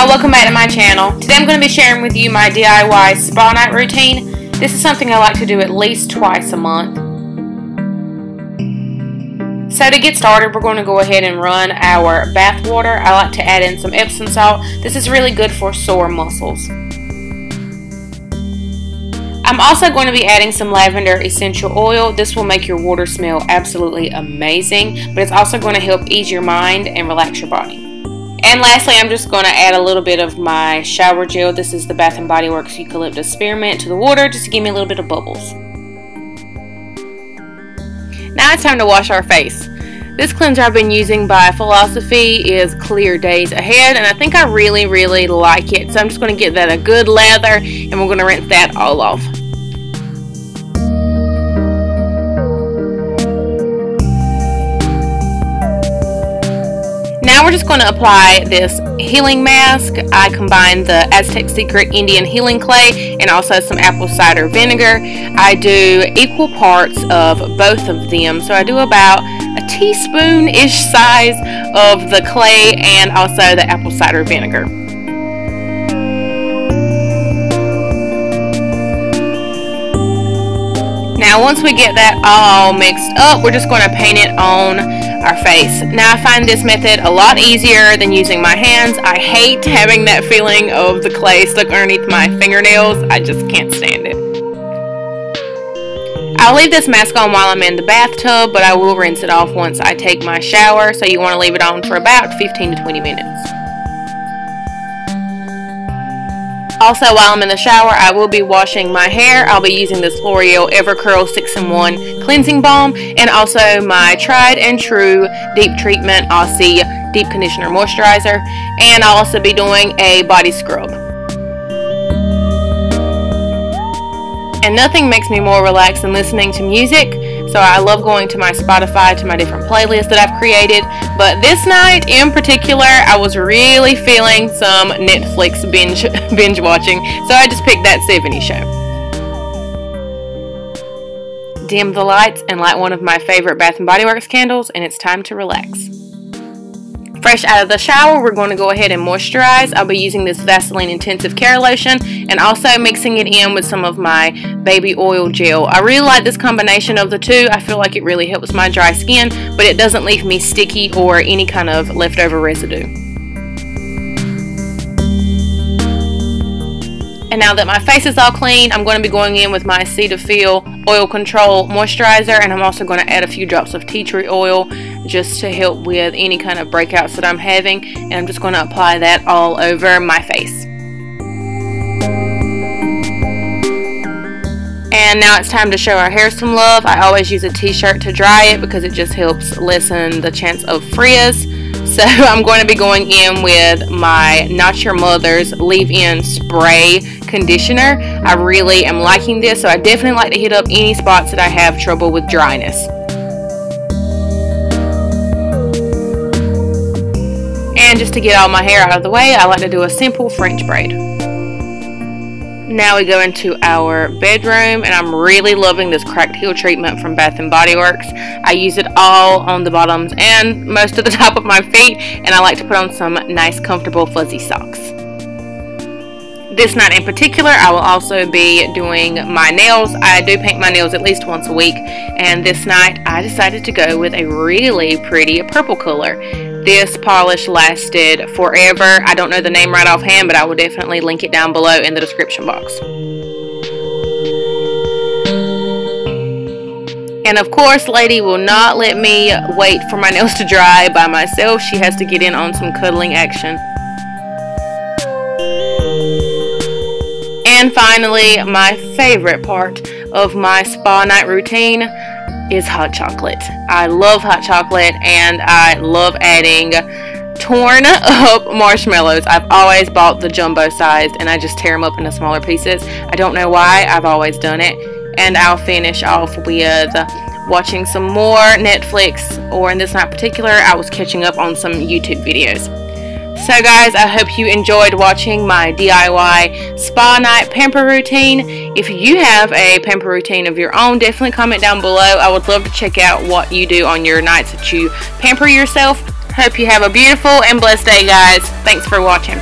y'all, welcome back to my channel. Today I'm going to be sharing with you my DIY spa night routine. This is something I like to do at least twice a month. So to get started, we're going to go ahead and run our bath water. I like to add in some Epsom salt. This is really good for sore muscles. I'm also going to be adding some lavender essential oil. This will make your water smell absolutely amazing, but it's also going to help ease your mind and relax your body. And lastly, I'm just going to add a little bit of my shower gel. This is the Bath & Body Works Eucalyptus Spearmint to the water just to give me a little bit of bubbles. Now it's time to wash our face. This cleanser I've been using by Philosophy is Clear Days Ahead, and I think I really, really like it. So I'm just going to get that a good lather, and we're going to rinse that all off. We're just going to apply this healing mask. I combined the Aztec Secret Indian Healing Clay and also some apple cider vinegar. I do equal parts of both of them. So I do about a teaspoon-ish size of the clay and also the apple cider vinegar. Now once we get that all mixed up, we're just going to paint it on our face. Now I find this method a lot easier than using my hands. I hate having that feeling of the clay stuck underneath my fingernails. I just can't stand it. I'll leave this mask on while I'm in the bathtub, but I will rinse it off once I take my shower, so you want to leave it on for about 15 to 20 minutes. Also, while I'm in the shower, I will be washing my hair. I'll be using this L'Oreal Evercurl 6-in-1 Cleansing Balm and also my tried and true Deep Treatment Aussie Deep Conditioner Moisturizer. And I'll also be doing a body scrub. And nothing makes me more relaxed than listening to music. So I love going to my Spotify to my different playlists that I've created. But this night in particular, I was really feeling some Netflix binge binge watching. So I just picked that 70 show. Dim the lights and light one of my favorite Bath & Body Works candles and it's time to relax. Fresh out of the shower, we're going to go ahead and moisturize. I'll be using this Vaseline Intensive Care Lotion and also mixing it in with some of my baby oil gel. I really like this combination of the two. I feel like it really helps my dry skin, but it doesn't leave me sticky or any kind of leftover residue. And now that my face is all clean, I'm going to be going in with my Cetaphil Oil Control Moisturizer, and I'm also going to add a few drops of tea tree oil just to help with any kind of breakouts that I'm having and I'm just going to apply that all over my face. And now it's time to show our hair some love. I always use a t-shirt to dry it because it just helps lessen the chance of frizz. So I'm going to be going in with my Not Your Mother's Leave-In Spray Conditioner. I really am liking this, so I definitely like to hit up any spots that I have trouble with dryness. And just to get all my hair out of the way, I like to do a simple French braid. Now we go into our bedroom and I'm really loving this cracked heel treatment from Bath & Body Works. I use it all on the bottoms and most of the top of my feet and I like to put on some nice comfortable fuzzy socks. This night in particular, I will also be doing my nails. I do paint my nails at least once a week and this night I decided to go with a really pretty purple color. This polish lasted forever. I don't know the name right offhand, but I will definitely link it down below in the description box. And of course, Lady will not let me wait for my nails to dry by myself. She has to get in on some cuddling action. And finally, my favorite part of my spa night routine is hot chocolate. I love hot chocolate and I love adding torn up marshmallows. I've always bought the jumbo sized and I just tear them up into smaller pieces. I don't know why, I've always done it. And I'll finish off with watching some more Netflix or in this night particular, I was catching up on some YouTube videos. So guys, I hope you enjoyed watching my DIY spa night pamper routine. If you have a pamper routine of your own, definitely comment down below. I would love to check out what you do on your nights that you pamper yourself. Hope you have a beautiful and blessed day, guys. Thanks for watching.